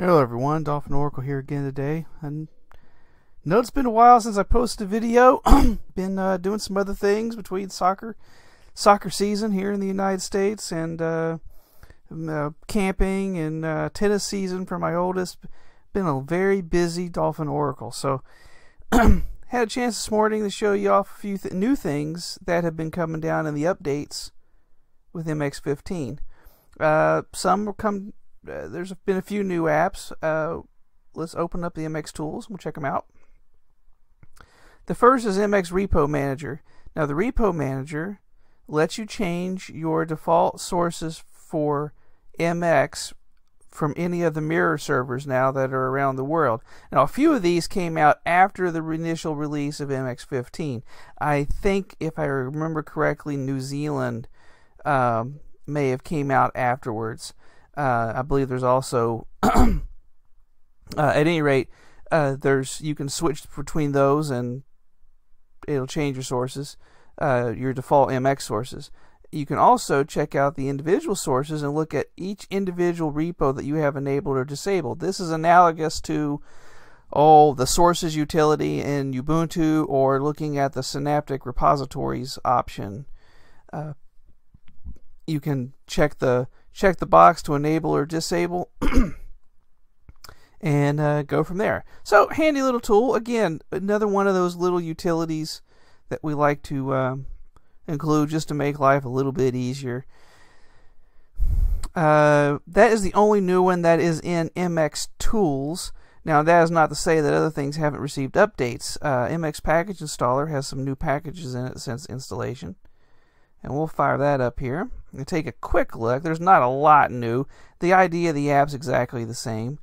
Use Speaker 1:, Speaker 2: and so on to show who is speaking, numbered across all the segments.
Speaker 1: Hello everyone, Dolphin Oracle here again today. I know it's been a while since I posted a video. been uh, doing some other things between soccer, soccer season here in the United States, and uh, uh, camping and uh, tennis season for my oldest. Been a very busy Dolphin Oracle, so had a chance this morning to show you off a few th new things that have been coming down in the updates with MX15. Uh, some will come uh, there's been a few new apps. Uh, let's open up the MX tools. And we'll check them out. The first is MX Repo Manager. Now, the Repo Manager lets you change your default sources for MX from any of the mirror servers now that are around the world. Now, a few of these came out after the initial release of MX15. I think, if I remember correctly, New Zealand um, may have came out afterwards. Uh, I believe there's also, uh, at any rate, uh, there's you can switch between those and it'll change your sources, uh, your default MX sources. You can also check out the individual sources and look at each individual repo that you have enabled or disabled. This is analogous to oh the sources utility in Ubuntu or looking at the Synaptic repositories option. Uh, you can check the check the box to enable or disable and uh, go from there. So handy little tool. Again, another one of those little utilities that we like to um, include just to make life a little bit easier. Uh, that is the only new one that is in MX Tools. Now, that is not to say that other things haven't received updates. Uh, MX Package Installer has some new packages in it since installation. And we'll fire that up here and take a quick look. There's not a lot new. The idea of the app's exactly the same.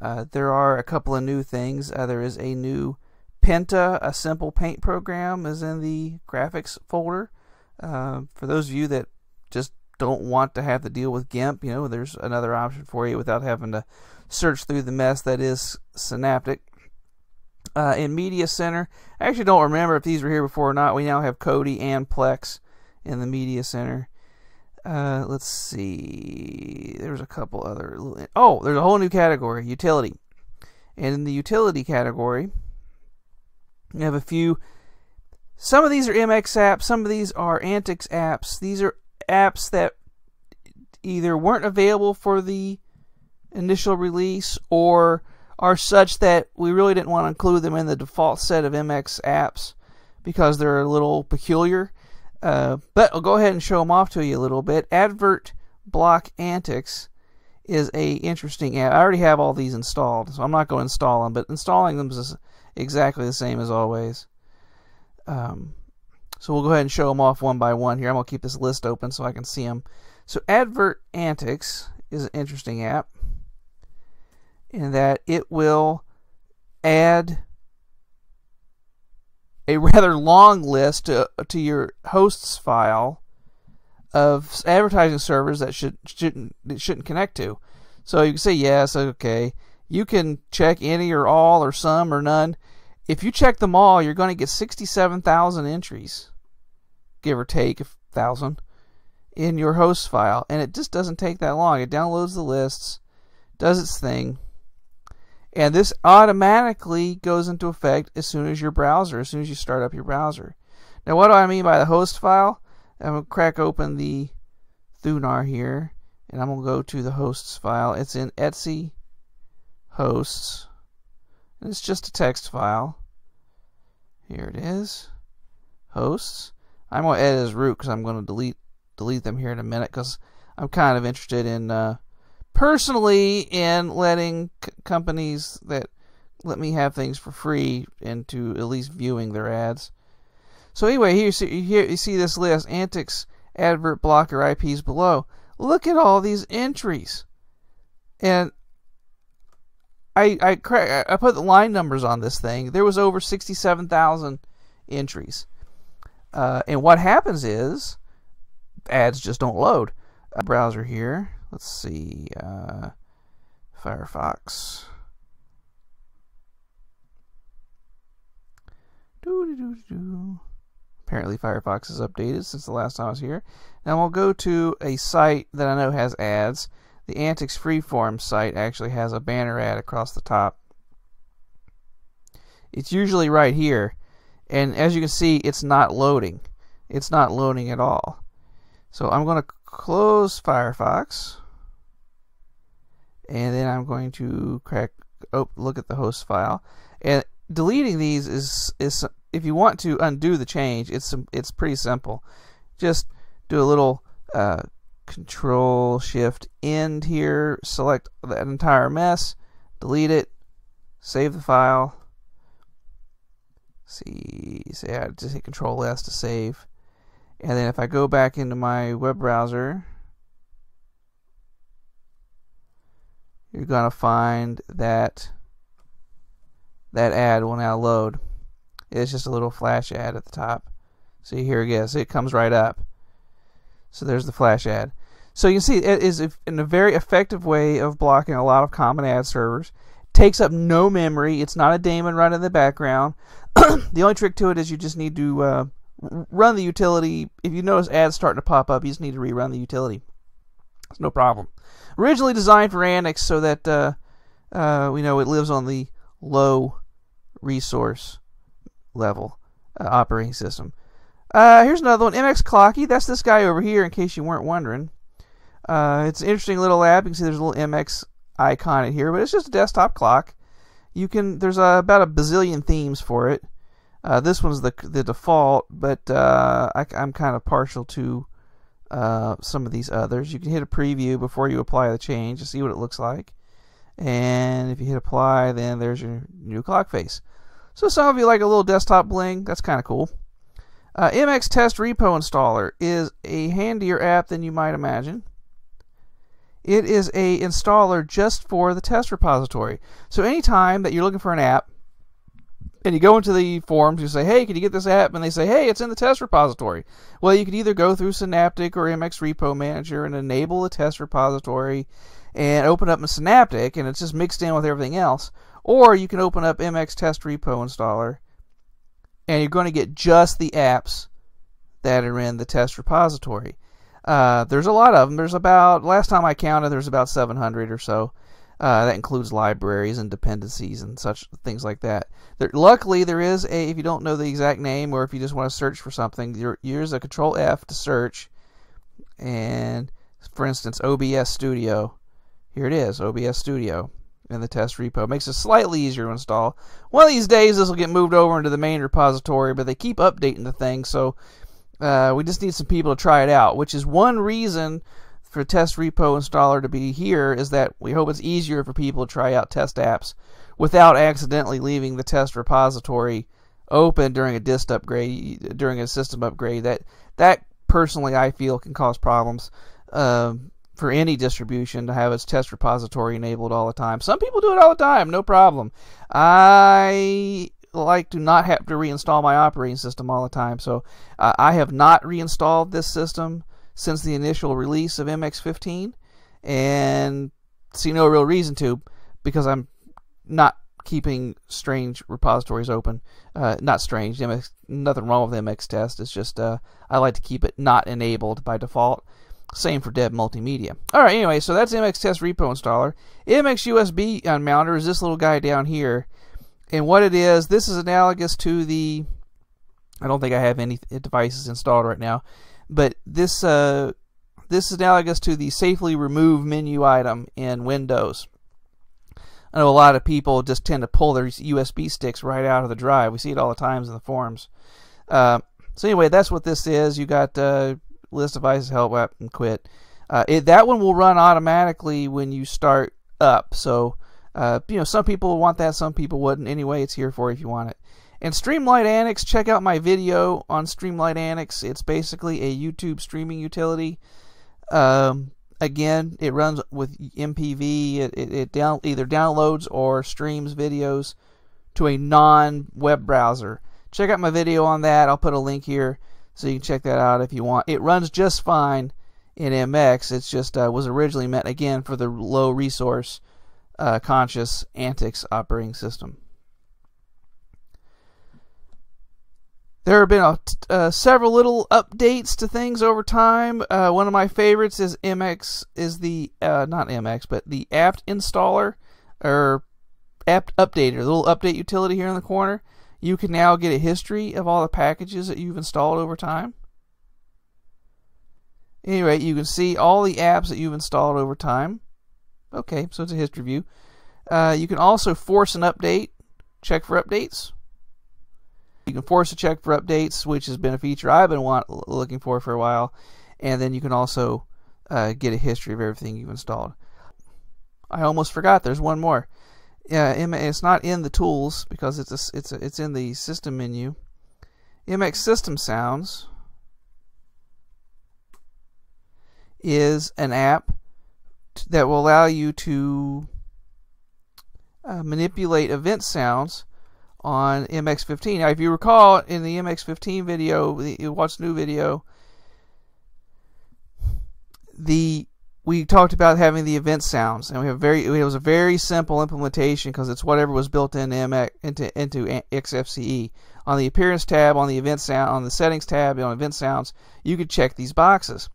Speaker 1: Uh, there are a couple of new things. Uh, there is a new Pinta, a simple paint program, is in the graphics folder. Uh, for those of you that just don't want to have to deal with GIMP, you know, there's another option for you without having to search through the mess that is Synaptic. Uh, in Media Center, I actually don't remember if these were here before or not. We now have Kodi and Plex in the media center. Uh, let's see. There's a couple other. Oh, there's a whole new category, utility. And in the utility category, you have a few. Some of these are MX apps. Some of these are Antix apps. These are apps that either weren't available for the initial release or are such that we really didn't want to include them in the default set of MX apps because they're a little peculiar. Uh, but I'll go ahead and show them off to you a little bit. Advert Block Antix is a interesting app. I already have all these installed, so I'm not going to install them, but installing them is exactly the same as always. Um, so we'll go ahead and show them off one by one here. I'm going to keep this list open so I can see them. So Advert Antix is an interesting app in that it will add a rather long list to, to your hosts file of advertising servers that should shouldn't shouldn't connect to. So you can say yes, okay. You can check any or all or some or none. If you check them all, you're going to get 67,000 entries, give or take a thousand, in your host file, and it just doesn't take that long. It downloads the lists, does its thing, and this automatically goes into effect as soon as your browser, as soon as you start up your browser. Now, what do I mean by the host file? I'm going to crack open the Thunar here, and I'm going to go to the hosts file. It's in Etsy hosts. And it's just a text file. Here it is. Hosts. I'm going to edit as root because I'm going to delete delete them here in a minute because I'm kind of interested in uh, personally in letting companies that let me have things for free into at least viewing their ads. So anyway, here you see, here you see this list, Antix advert blocker IPs below. Look at all these entries. And I I I put the line numbers on this thing. There was over 67,000 entries. Uh, and what happens is ads just don't load. A browser here let's see, uh, Firefox. Doo -doo -doo Apparently Firefox is updated since the last time I was here. Now we'll go to a site that I know has ads. the Antix Freeform site actually has a banner ad across the top. It's usually right here, and as you can see, it's not loading. It's not loading at all. So I'm going to close Firefox, and then I'm going to crack. Oh, look at the host file, and deleting these is is if you want to undo the change, it's it's pretty simple. Just do a little uh, Control Shift End here, select that entire mess, delete it, save the file. See, say I just hit Control S to save, and then if I go back into my web browser, you're gonna find that that ad will now load. It's just a little flash ad at the top. See, here it is. It comes right up. So there's the flash ad. So you see it is in a very effective way of blocking a lot of common ad servers. Takes up no memory. It's not a daemon running in the background. the only trick to it is you just need to uh, run the utility. If you notice ads starting to pop up, you just need to rerun the utility. It's no problem. Originally designed for Antix so that uh, uh, we know it lives on the low resource level uh, operating system. Uh, here's another one, MX Clocky. That's this guy over here, in case you weren't wondering. Uh, it's an interesting little app. You can see there's a little MX icon in here, but it's just a desktop clock. You can there's uh, about a bazillion themes for it. This one's the the default, but I, am kind of partial to uh, some of these others. You can hit a preview before you apply the change to see what it looks like. And if you hit apply, then there's your new clock face. So some of you like a little desktop bling. That's kind of cool. Uh, MX Test Repo Installer is a handier app than you might imagine. It is a installer just for the test repository. So anytime that you're looking for an app, and you go into the forums, you say, hey, can you get this app? And they say, hey, it's in the test repository. Well, you could either go through Synaptic or MX Repo Manager and enable the test repository and open up a Synaptic, and it's just mixed in with everything else. Or you can open up MX Test Repo Installer, and you're going to get just the apps that are in the test repository. Uh, there's a lot of them. There's about, last time I counted, there's about 700 or so. Uh, that includes libraries and dependencies and such things like that. There, luckily, there is a, if you don't know the exact name or if you just want to search for something, there, use a Control F to search. And for instance, OBS Studio. Here it is, OBS Studio in the test repo. It makes it slightly easier to install. One of these days, this will get moved over into the main repository, but they keep updating the thing, so uh, we just need some people to try it out, which is one reason for test repo installer to be here is that we hope it's easier for people to try out test apps without accidentally leaving the test repository open during a dist upgrade during a system upgrade that that personally I feel can cause problems um, for any distribution to have its test repository enabled all the time. Some people do it all the time, no problem. I like to not have to reinstall my operating system all the time, so uh, I have not reinstalled this system since the initial release of MX15 and see no real reason to because I'm not keeping strange repositories open. Uh, not strange, MX, nothing wrong with MX test. It's just uh, I like to keep it not enabled by default. Same for Deb Multimedia. Alright, anyway, so that's MX Test Repo Installer. MX USB Unmounter is this little guy down here. And what it is, this is analogous to the... I don't think I have any devices installed right now. But this uh, this is analogous to the safely remove menu item in Windows. I know a lot of people just tend to pull their USB sticks right out of the drive. We see it all the times in the forums. Uh, so anyway, that's what this is. You got uh, list devices, help app, and quit. Uh, it, that one will run automatically when you start up. So uh, you know, some people want that, some people wouldn't. Anyway, it's here for you if you want it. And Streamlight Antix, check out my video on Streamlight Antix. It's basically a YouTube streaming utility. Um, again, it runs with MPV. It, it, it down, either downloads or streams videos to a non-web browser. Check out my video on that. I'll put a link here so you can check that out if you want. It runs just fine in MX. It's just uh, was originally meant again for the low resource uh, conscious Antix operating system. There have been a, uh, several little updates to things over time. Uh, one of my favorites is MX is the uh, not MX but the apt installer or apt updater, the little update utility here in the corner. You can now get a history of all the packages that you've installed over time. Anyway, you can see all the apps that you've installed over time. Okay, so it's a history view. Uh, you can also force an update, check for updates. You can force a check for updates, which has been a feature I've been want, looking for for a while. And then you can also uh, get a history of everything you've installed. I almost forgot. There's one more. Yeah, it's not in the tools because it's a, it's a, it's in the system menu. MX System Sounds is an app that will allow you to uh, manipulate event sounds on MX15. Now, if you recall in the MX15 video, the What's New video, the we talked about having the event sounds, and we have very it was a very simple implementation because it's whatever was built into MX, into into XFCE. On the appearance tab, on the event sound, on the settings tab, on event sounds, you could check these boxes.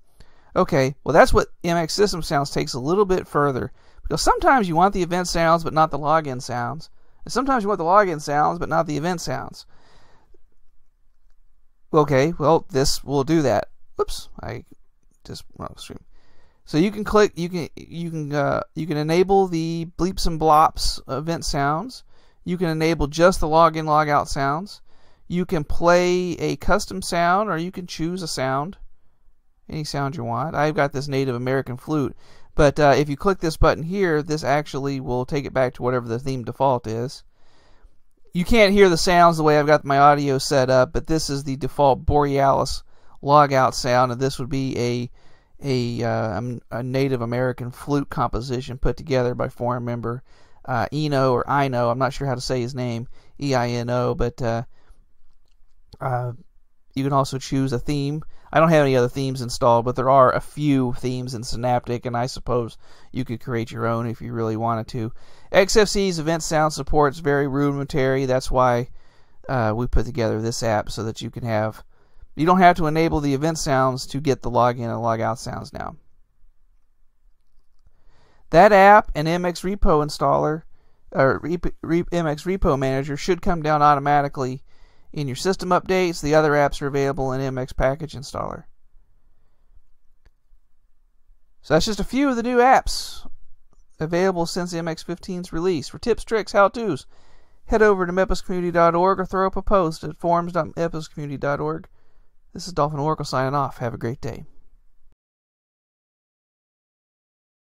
Speaker 1: Okay, well that's what MX System Sounds takes a little bit further because sometimes you want the event sounds but not the login sounds. Sometimes you want the login sounds, but not the event sounds. Okay, well, this will do that. Oops, I just off stream. So you can click, you can you can uh, you can enable the bleeps and blops event sounds. You can enable just the login logout sounds. You can play a custom sound, or you can choose a sound, any sound you want. I've got this Native American flute. But uh, if you click this button here, this actually will take it back to whatever the theme default is. You can't hear the sounds the way I've got my audio set up, but this is the default Borealis logout sound, and this would be a a, uh, a Native American flute composition put together by forum member uh, Eno or Ino. I'm not sure how to say his name, E-I-N-O, but uh, uh you can also choose a theme. I don't have any other themes installed, but there are a few themes in Synaptic, and I suppose you could create your own if you really wanted to. XFCE's event sound support is very rudimentary. That's why uh, we put together this app so that you can have. You don't have to enable the event sounds to get the login and logout sounds now. That app and MX Repo installer or MX Repo Manager should come down automatically in your system updates. The other apps are available in MX Package Installer. So that's just a few of the new apps available since MX15's release. For tips, tricks, how-tos, head over to mepiscommunity.org or throw up a post at forums.mepiscommunity.org. This is Dolphin Oracle signing off. Have a great day.